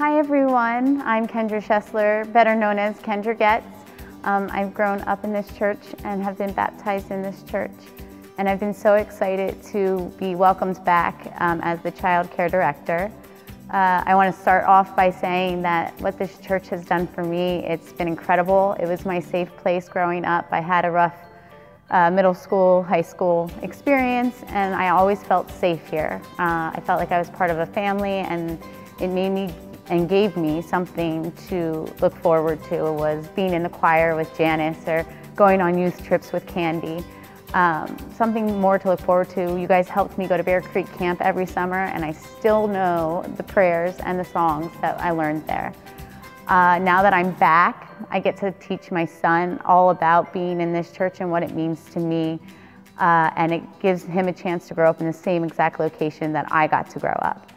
Hi everyone, I'm Kendra Schessler, better known as Kendra Getz. Um, I've grown up in this church and have been baptized in this church. And I've been so excited to be welcomed back um, as the child care director. Uh, I want to start off by saying that what this church has done for me, it's been incredible. It was my safe place growing up. I had a rough uh, middle school, high school experience, and I always felt safe here. Uh, I felt like I was part of a family, and it made me and gave me something to look forward to was being in the choir with Janice or going on youth trips with Candy. Um, something more to look forward to. You guys helped me go to Bear Creek Camp every summer and I still know the prayers and the songs that I learned there. Uh, now that I'm back, I get to teach my son all about being in this church and what it means to me. Uh, and it gives him a chance to grow up in the same exact location that I got to grow up.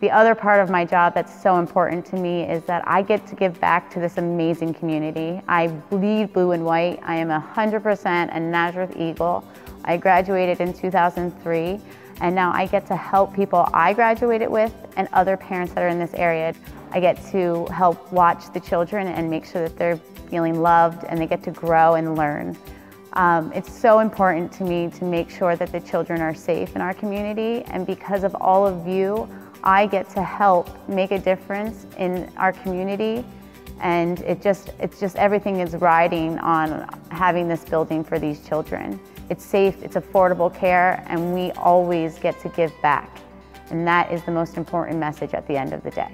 The other part of my job that's so important to me is that I get to give back to this amazing community. I bleed blue and white. I am 100% a Nazareth Eagle. I graduated in 2003 and now I get to help people I graduated with and other parents that are in this area. I get to help watch the children and make sure that they're feeling loved and they get to grow and learn. Um, it's so important to me to make sure that the children are safe in our community and because of all of you, I get to help make a difference in our community and it just, it's just everything is riding on having this building for these children. It's safe, it's affordable care, and we always get to give back. And that is the most important message at the end of the day.